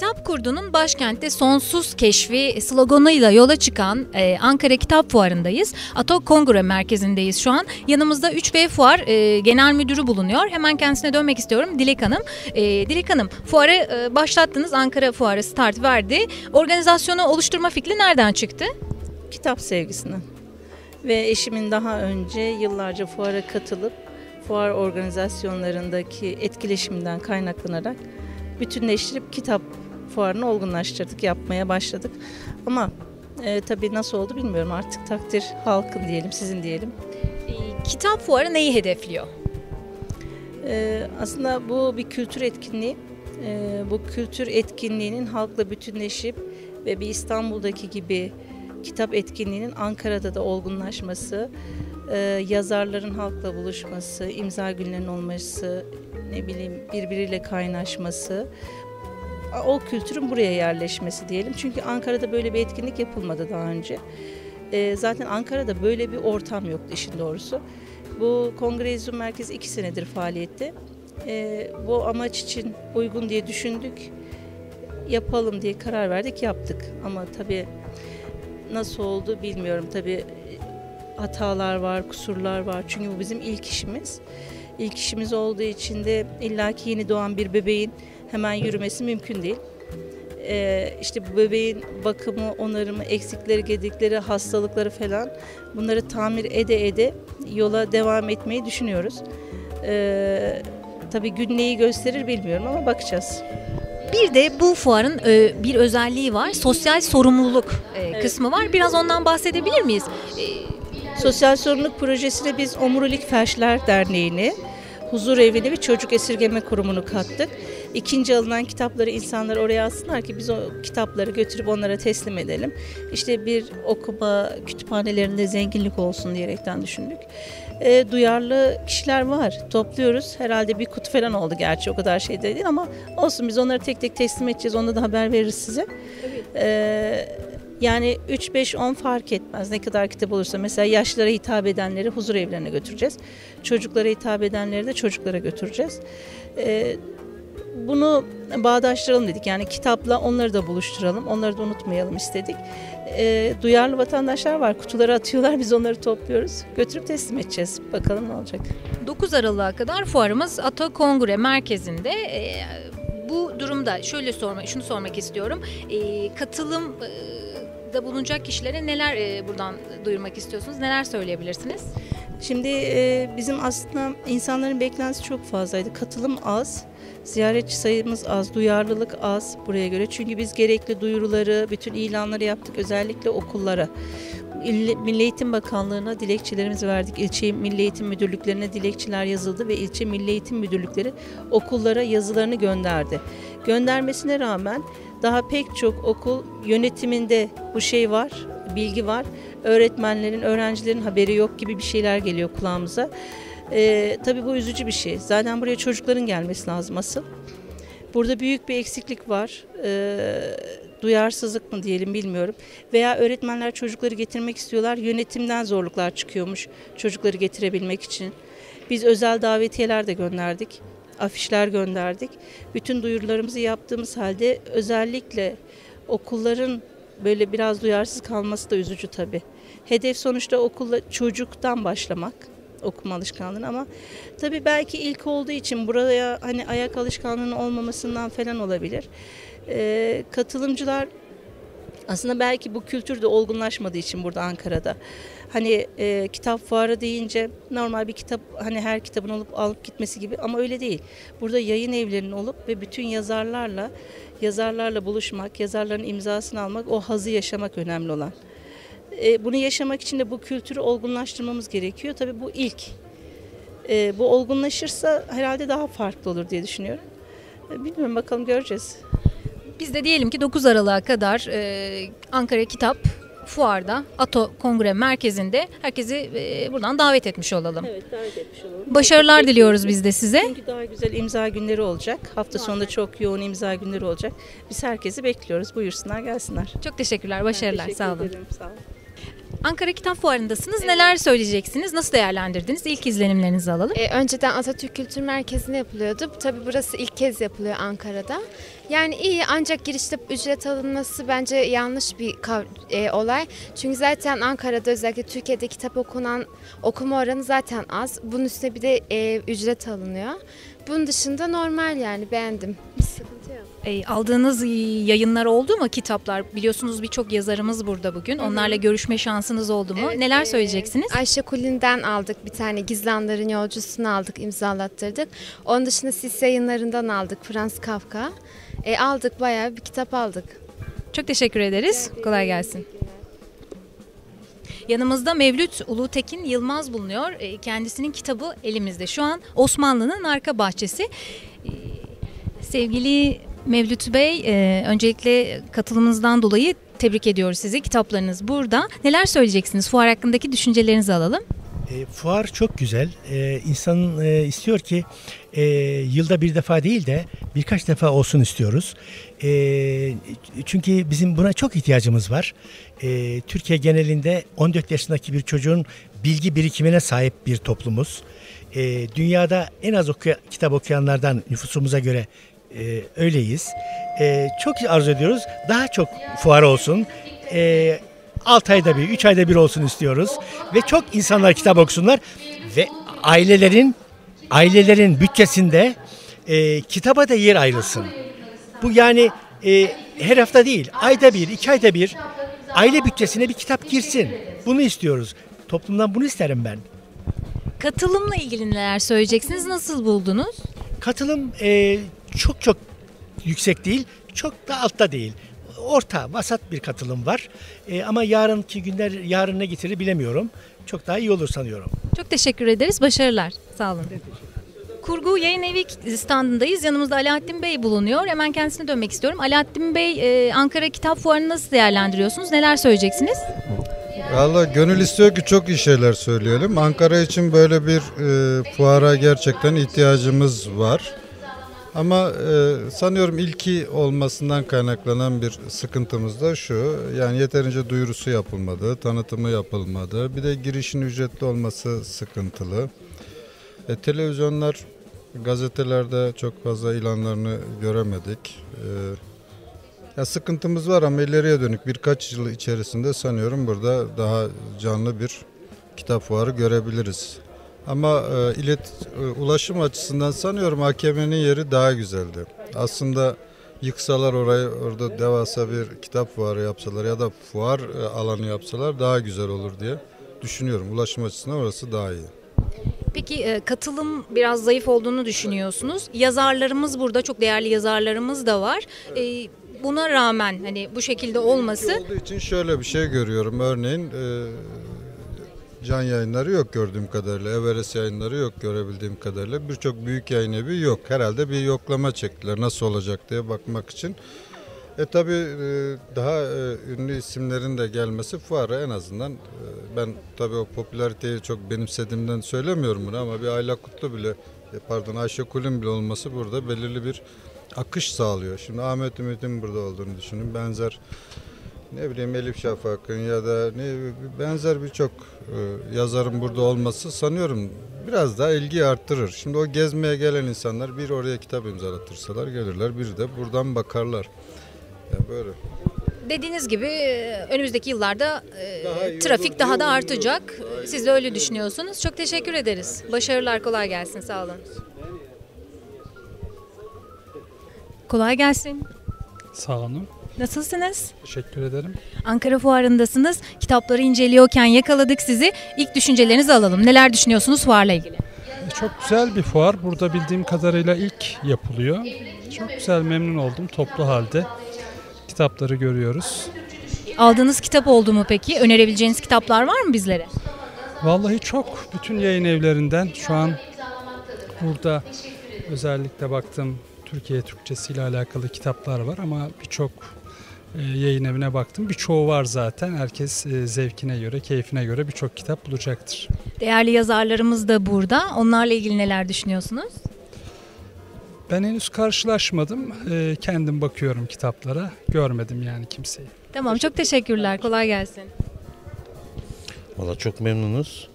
Kitap Kurdu'nun başkentte sonsuz keşfi sloganıyla yola çıkan e, Ankara Kitap Fuarı'ndayız. Ato Kongre Merkezi'ndeyiz şu an. Yanımızda 3B Fuar e, Genel Müdürü bulunuyor. Hemen kendisine dönmek istiyorum. Dilek Hanım. E, Dilek Hanım, fuarı e, başlattınız. Ankara Fuarı start verdi. Organizasyonu oluşturma fikri nereden çıktı? kitap sevgisinden. Ve eşimin daha önce yıllarca fuara katılıp fuar organizasyonlarındaki etkileşimden kaynaklanarak bütünleştirip kitap fuarını olgunlaştırdık, yapmaya başladık. Ama e, tabii nasıl oldu bilmiyorum artık takdir halkın diyelim, sizin diyelim. E, kitap Fuarı neyi hedefliyor? E, aslında bu bir kültür etkinliği. E, bu kültür etkinliğinin halkla bütünleşip ve bir İstanbul'daki gibi kitap etkinliğinin Ankara'da da olgunlaşması, e, yazarların halkla buluşması, imza günlerinin olması, ne bileyim birbiriyle kaynaşması, o kültürün buraya yerleşmesi diyelim. Çünkü Ankara'da böyle bir etkinlik yapılmadı daha önce. E, zaten Ankara'da böyle bir ortam yoktu işin doğrusu. Bu Kongrezyum Merkezi iki senedir faaliyette. E, bu amaç için uygun diye düşündük, yapalım diye karar verdik, yaptık. Ama tabii nasıl oldu bilmiyorum. Tabii hatalar var, kusurlar var. Çünkü bu bizim ilk işimiz. İlk işimiz olduğu için de illaki yeni doğan bir bebeğin hemen yürümesi mümkün değil. Ee, işte bu bebeğin bakımı, onarımı, eksikleri, gedikleri, hastalıkları falan bunları tamir ede ede yola devam etmeyi düşünüyoruz. Ee, tabii gün neyi gösterir bilmiyorum ama bakacağız. Bir de bu fuarın e, bir özelliği var. Sosyal sorumluluk e, kısmı var. Biraz ondan bahsedebilir miyiz? E, Sosyal sorumluluk projesine biz Omurilik Felçler Derneği'ni, Huzur Evi'ni ve Çocuk Esirgeme Kurumu'nu kattık. İkinci alınan kitapları insanlar oraya alsınlar ki biz o kitapları götürüp onlara teslim edelim. İşte bir okuma kütüphanelerinde zenginlik olsun diyerekten düşündük. E, duyarlı kişiler var. Topluyoruz. Herhalde bir kutu falan oldu gerçi o kadar şey de değil ama olsun biz onları tek tek teslim edeceğiz. Onda da haber veririz size. E, yani 3, 5, 10 fark etmez ne kadar kitap olursa. Mesela yaşlılara hitap edenleri huzur evlerine götüreceğiz. Çocuklara hitap edenleri de çocuklara götüreceğiz. Ee, bunu bağdaştıralım dedik. Yani kitapla onları da buluşturalım. Onları da unutmayalım istedik. Ee, duyarlı vatandaşlar var. Kutuları atıyorlar. Biz onları topluyoruz. Götürüp teslim edeceğiz. Bakalım ne olacak. 9 Aralık'a kadar fuarımız Ato Kongre Merkezi'nde. E, bu durumda şöyle sormak, şunu sormak istiyorum. E, katılım e, da bulunacak kişilere neler e, buradan duyurmak istiyorsunuz? Neler söyleyebilirsiniz? Şimdi e, bizim aslında insanların beklentisi çok fazlaydı. Katılım az, ziyaretçi sayımız az, duyarlılık az buraya göre. Çünkü biz gerekli duyuruları, bütün ilanları yaptık özellikle okullara. İl- Milli Eğitim Bakanlığı'na dilekçelerimizi verdik. İlçe Milli Eğitim Müdürlüklerine dilekçeler yazıldı ve ilçe Milli Eğitim Müdürlükleri okullara yazılarını gönderdi. Göndermesine rağmen daha pek çok okul yönetiminde bu şey var, bilgi var. Öğretmenlerin, öğrencilerin haberi yok gibi bir şeyler geliyor kulağımıza. Ee, tabii bu üzücü bir şey. Zaten buraya çocukların gelmesi lazım asıl. Burada büyük bir eksiklik var. Ee, duyarsızlık mı diyelim bilmiyorum. Veya öğretmenler çocukları getirmek istiyorlar. Yönetimden zorluklar çıkıyormuş çocukları getirebilmek için. Biz özel davetiyeler de gönderdik. Afişler gönderdik. Bütün duyurularımızı yaptığımız halde özellikle okulların böyle biraz duyarsız kalması da üzücü tabii. Hedef sonuçta okulla çocuktan başlamak okuma alışkanlığını ama tabii belki ilk olduğu için buraya hani ayak alışkanlığının olmamasından falan olabilir. Ee, katılımcılar aslında belki bu kültür de olgunlaşmadığı için burada Ankara'da. Hani e, kitap fuarı deyince normal bir kitap hani her kitabın olup alıp gitmesi gibi ama öyle değil. Burada yayın evlerinin olup ve bütün yazarlarla yazarlarla buluşmak, yazarların imzasını almak, o hazı yaşamak önemli olan. E, bunu yaşamak için de bu kültürü olgunlaştırmamız gerekiyor. Tabii bu ilk. E, bu olgunlaşırsa herhalde daha farklı olur diye düşünüyorum. E, bilmiyorum bakalım göreceğiz. Biz de diyelim ki 9 Aralık'a kadar e, Ankara Kitap Fuar'da Ato Kongre Merkezi'nde herkesi e, buradan davet etmiş olalım. Evet davet etmiş olalım. Başarılar diliyoruz biz de size. Çünkü daha güzel imza günleri olacak. Hafta sonunda çok yoğun imza günleri olacak. Biz herkesi bekliyoruz. Buyursunlar gelsinler. Çok teşekkürler, başarılar. Teşekkür Sağ olun. ederim, Sağ olun. Ankara Kitap Fuarı'ndasınız. Neler söyleyeceksiniz? Nasıl değerlendirdiniz? İlk izlenimlerinizi alalım. Ee, önceden Atatürk Kültür Merkezi'nde yapılıyordu. Tabii burası ilk kez yapılıyor Ankara'da. Yani iyi ancak girişte ücret alınması bence yanlış bir e, olay. Çünkü zaten Ankara'da özellikle Türkiye'de kitap okunan okuma oranı zaten az. Bunun üstüne bir de e, ücret alınıyor. Bunun dışında normal yani beğendim. E, aldığınız yayınlar oldu mu kitaplar? Biliyorsunuz birçok yazarımız burada bugün. Onlarla görüşme şansınız oldu mu? Evet, Neler e, söyleyeceksiniz? Ayşe Kulin'den aldık bir tane Gizlanların Yolcusunu aldık, imzalattırdık. Onun dışında Sis yayınlarından aldık Frans Kafka. E, aldık bayağı bir kitap aldık. Çok teşekkür ederiz. Kolay gelsin. Yanımızda Mevlüt Ulutekin Yılmaz bulunuyor. E, Kendisinin kitabı elimizde. Şu an Osmanlı'nın arka bahçesi. E, Sevgili Mevlüt Bey, e, öncelikle katılımınızdan dolayı tebrik ediyoruz sizi. Kitaplarınız burada. Neler söyleyeceksiniz? Fuar hakkındaki düşüncelerinizi alalım. E, fuar çok güzel. E, insan e, istiyor ki e, yılda bir defa değil de birkaç defa olsun istiyoruz. E, çünkü bizim buna çok ihtiyacımız var. E, Türkiye genelinde 14 yaşındaki bir çocuğun bilgi birikimine sahip bir toplumuz. E, dünyada en az okuya, kitap okuyanlardan nüfusumuza göre e, öyleyiz. E, çok arzu ediyoruz. Daha çok fuar olsun. E, 6 ayda bir, 3 ayda bir olsun istiyoruz. Ve çok insanlar kitap okusunlar. Ve ailelerin ailelerin bütçesinde e, kitaba da yer ayrılsın. Bu yani e, her hafta değil, ayda bir, iki ayda bir aile bütçesine bir kitap girsin. Bunu istiyoruz. Toplumdan bunu isterim ben. Katılımla ilgili neler söyleyeceksiniz? Nasıl buldunuz? Katılım e, çok çok yüksek değil, çok da altta değil. Orta, vasat bir katılım var. E, ama yarınki günler yarın ne getirir bilemiyorum. Çok daha iyi olur sanıyorum. Çok teşekkür ederiz. Başarılar. Sağ olun. Kurgu Yayın Evi standındayız. Yanımızda Alaaddin Bey bulunuyor. Hemen kendisine dönmek istiyorum. Alaaddin Bey, e, Ankara Kitap Fuarı'nı nasıl değerlendiriyorsunuz? Neler söyleyeceksiniz? Valla gönül istiyor ki çok iyi şeyler söyleyelim. Ankara için böyle bir e, fuara gerçekten ihtiyacımız var. Ama e, sanıyorum ilki olmasından kaynaklanan bir sıkıntımız da şu. Yani yeterince duyurusu yapılmadı, tanıtımı yapılmadı. Bir de girişin ücretli olması sıkıntılı. E, televizyonlar, gazetelerde çok fazla ilanlarını göremedik. E, ya sıkıntımız var ama ileriye dönük birkaç yıl içerisinde sanıyorum burada daha canlı bir kitap fuarı görebiliriz. Ama e, ilet e, ulaşım açısından sanıyorum AKM'nin yeri daha güzeldi. Aslında yıksalar orayı orada devasa bir kitap fuarı yapsalar ya da fuar e, alanı yapsalar daha güzel olur diye düşünüyorum. Ulaşım açısından orası daha iyi. Peki e, katılım biraz zayıf olduğunu düşünüyorsunuz. Yazarlarımız burada, çok değerli yazarlarımız da var. E, buna rağmen hani bu şekilde olması olduğu için şöyle bir şey görüyorum. Örneğin e, can yayınları yok gördüğüm kadarıyla. Everest yayınları yok görebildiğim kadarıyla. Birçok büyük yayın evi yok. Herhalde bir yoklama çektiler nasıl olacak diye bakmak için. E tabi daha e, ünlü isimlerin de gelmesi fuara en azından e, ben tabi o popülariteyi çok benimsediğimden söylemiyorum bunu ama bir Ayla Kutlu bile e, pardon Ayşe Kulin bile olması burada belirli bir akış sağlıyor. Şimdi Ahmet Ümit'in burada olduğunu düşünün. Benzer ne bileyim Elif Şafak'ın ya da ne benzer birçok e, yazarın burada olması sanıyorum biraz daha ilgi arttırır. Şimdi o gezmeye gelen insanlar bir oraya kitap imzalatırsalar gelirler, bir de buradan bakarlar. Ya böyle. dediğiniz gibi e, önümüzdeki yıllarda e, Daha iyi trafik olur daha da artacak. Siz de öyle düşünüyorsunuz. Çok teşekkür ederiz. Başarılar, kolay gelsin. Sağ olun. Kolay gelsin. Sağ olun. Nasılsınız? Teşekkür ederim. Ankara Fuarı'ndasınız. Kitapları inceliyorken yakaladık sizi. İlk düşüncelerinizi alalım. Neler düşünüyorsunuz fuarla ilgili? Çok güzel bir fuar. Burada bildiğim kadarıyla ilk yapılıyor. Çok güzel memnun oldum toplu halde. Kitapları görüyoruz. Aldığınız kitap oldu mu peki? Önerebileceğiniz kitaplar var mı bizlere? Vallahi çok bütün yayın evlerinden şu an burada özellikle baktım Türkiye Türkçesi ile alakalı kitaplar var ama birçok yayın evine baktım. Birçoğu var zaten. Herkes e, zevkine göre, keyfine göre birçok kitap bulacaktır. Değerli yazarlarımız da burada. Onlarla ilgili neler düşünüyorsunuz? Ben henüz karşılaşmadım. E, kendim bakıyorum kitaplara. Görmedim yani kimseyi. Tamam çok teşekkürler. Kolay gelsin. Valla çok memnunuz.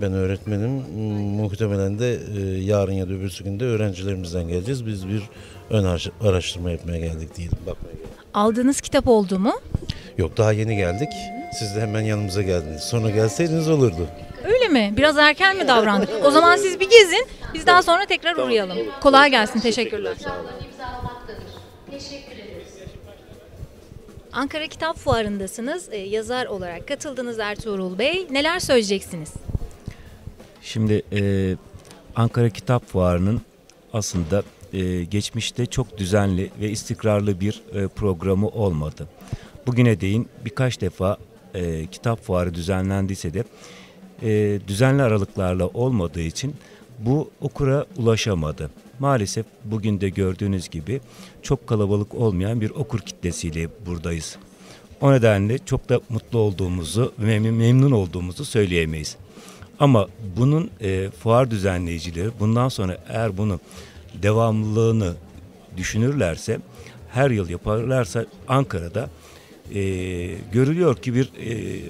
Ben öğretmenim. Muhtemelen de e, yarın ya da öbürsü günde öğrencilerimizden geleceğiz. Biz bir ön araş- araştırma yapmaya geldik diyelim. Bakmaya geldik. Aldığınız kitap oldu mu? Yok daha yeni geldik. Siz de hemen yanımıza geldiniz. Sonra gelseydiniz olurdu. Öyle mi? Biraz erken mi davrandık? O zaman siz bir gezin. Biz daha sonra tekrar uğrayalım. Kolay gelsin. Teşekkürler. Ankara Kitap Fuarı'ndasınız. Ee, yazar olarak katıldınız Ertuğrul Bey. Neler söyleyeceksiniz? Şimdi e, Ankara Kitap Fuarı'nın aslında e, geçmişte çok düzenli ve istikrarlı bir e, programı olmadı. Bugüne değin birkaç defa e, kitap fuarı düzenlendiyse de düzenli aralıklarla olmadığı için bu okura ulaşamadı. Maalesef bugün de gördüğünüz gibi çok kalabalık olmayan bir okur kitlesiyle buradayız. O nedenle çok da mutlu olduğumuzu ve memnun olduğumuzu söyleyemeyiz. Ama bunun e, fuar düzenleyicileri bundan sonra eğer bunu devamlılığını düşünürlerse her yıl yaparlarsa Ankara'da e, görülüyor ki bir e,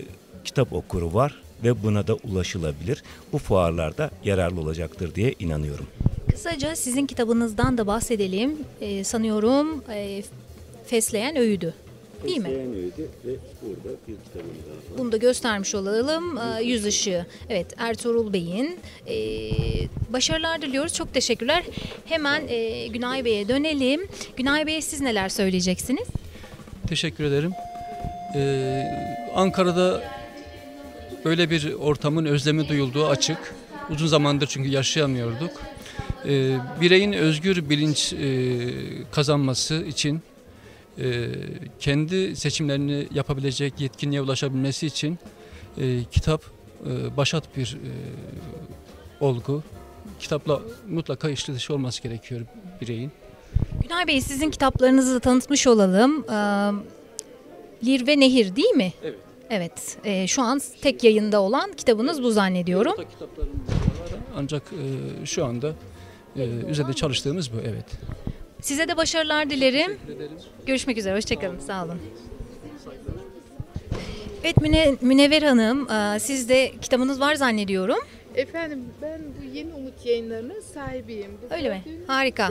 kitap okuru var ve buna da ulaşılabilir. Bu fuarlarda yararlı olacaktır diye inanıyorum. Kısaca sizin kitabınızdan da bahsedelim. Ee, sanıyorum e, Fesleğen Öğüdü. Değil mi? Bunu da göstermiş olalım. Ee, Yüz ışığı. Evet Ertuğrul Bey'in. Ee, başarılar diliyoruz. Çok teşekkürler. Hemen e, Günay Bey'e dönelim. Günay Bey siz neler söyleyeceksiniz? Teşekkür ederim. Ee, Ankara'da böyle bir ortamın özlemi duyulduğu açık. Uzun zamandır çünkü yaşayamıyorduk. Ee, bireyin özgür bilinç e, kazanması için e, kendi seçimlerini yapabilecek yetkinliğe ulaşabilmesi için e, kitap e, başat bir e, olgu. Kitapla mutlaka içli dışı olması gerekiyor bireyin. Günay Bey sizin kitaplarınızı da tanıtmış olalım. Ee, Lir ve Nehir değil mi? Evet. Evet. Şu an tek yayında olan kitabınız bu zannediyorum. Kitaplarımız var ancak e, şu anda e, üzerinde çalıştığımız bu evet. Size de başarılar dilerim. Görüşmek üzere. Hoşçakalın. Sağ olun. Evet Müne, Münevver Hanım, e, siz de kitabınız var zannediyorum. Efendim ben bu yeni umut yayınlarının sahibiyim. Bu Öyle mi? Harika.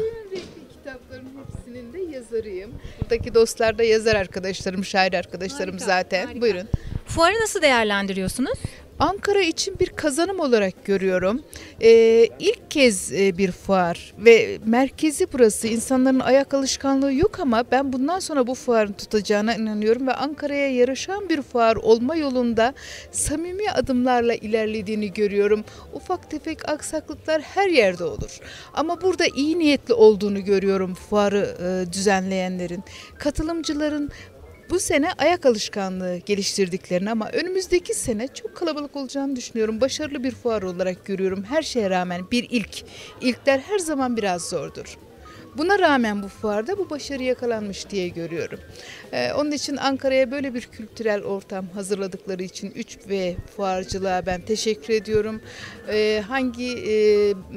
kitapların hepsinin de yazarıyım. Buradaki dostlar da yazar arkadaşlarım, şair arkadaşlarım Harika, zaten. harika. Buyurun. Fuarı nasıl değerlendiriyorsunuz? Ankara için bir kazanım olarak görüyorum. Ee, ilk kez e, bir fuar ve merkezi burası. İnsanların ayak alışkanlığı yok ama ben bundan sonra bu fuarın tutacağına inanıyorum ve Ankara'ya yarışan bir fuar olma yolunda samimi adımlarla ilerlediğini görüyorum. Ufak tefek aksaklıklar her yerde olur. Ama burada iyi niyetli olduğunu görüyorum fuarı e, düzenleyenlerin. Katılımcıların bu sene ayak alışkanlığı geliştirdiklerini ama önümüzdeki sene çok kalabalık olacağını düşünüyorum. Başarılı bir fuar olarak görüyorum. Her şeye rağmen bir ilk. İlkler her zaman biraz zordur. Buna rağmen bu fuarda bu başarı yakalanmış diye görüyorum. Ee, onun için Ankara'ya böyle bir kültürel ortam hazırladıkları için 3V fuarcılığa ben teşekkür ediyorum. Ee, hangi e,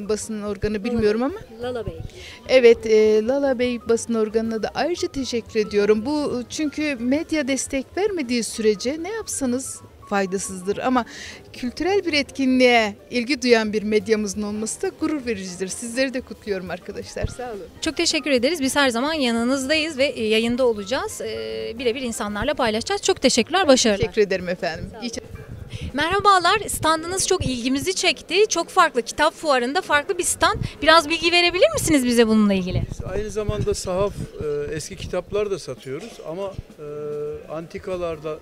basın organı bilmiyorum ama Lala Bey. Evet, e, Lala Bey basın organına da ayrıca teşekkür ediyorum. Bu çünkü medya destek vermediği sürece ne yapsanız faydasızdır ama kültürel bir etkinliğe ilgi duyan bir medyamızın olması da gurur vericidir. Sizleri de kutluyorum arkadaşlar. Sağ olun. Çok teşekkür ederiz. Biz her zaman yanınızdayız ve e, yayında olacağız. Ee, birebir insanlarla paylaşacağız. Çok teşekkürler. Başarılar. Teşekkür ederim efendim. İyi Merhabalar. Standınız çok ilgimizi çekti. Çok farklı kitap fuarında farklı bir stand. Biraz bilgi verebilir misiniz bize bununla ilgili? Aynı zamanda sahaf e, eski kitaplar da satıyoruz ama e, antikalarda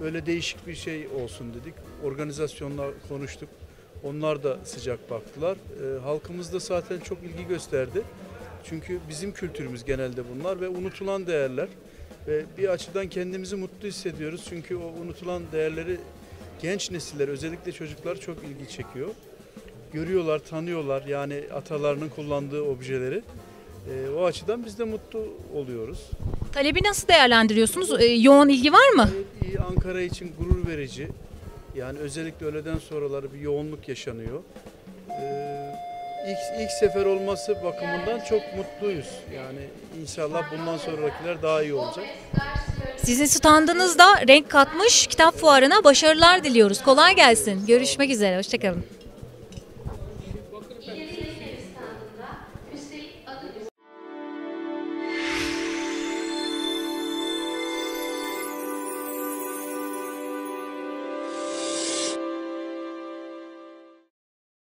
böyle değişik bir şey olsun dedik. Organizasyonlar konuştuk. Onlar da sıcak baktılar. E, halkımız da zaten çok ilgi gösterdi. Çünkü bizim kültürümüz genelde bunlar ve unutulan değerler. Ve bir açıdan kendimizi mutlu hissediyoruz. Çünkü o unutulan değerleri genç nesiller özellikle çocuklar çok ilgi çekiyor. Görüyorlar, tanıyorlar yani atalarının kullandığı objeleri. E, o açıdan biz de mutlu oluyoruz. Talebi nasıl değerlendiriyorsunuz? Ee, yoğun ilgi var mı? Gayet iyi Ankara için gurur verici. Yani özellikle öğleden sonraları bir yoğunluk yaşanıyor. Ee, ilk, ilk sefer olması bakımından çok mutluyuz. Yani inşallah bundan sonrakiler daha iyi olacak. Sizin standınızda renk katmış kitap fuarına başarılar diliyoruz. Kolay gelsin. Görüşmek üzere. Hoşçakalın.